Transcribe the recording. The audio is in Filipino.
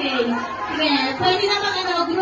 Okay. Sige, pwede na mag ano, group